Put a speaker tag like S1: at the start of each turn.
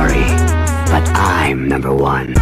S1: sorry, but I'm number one.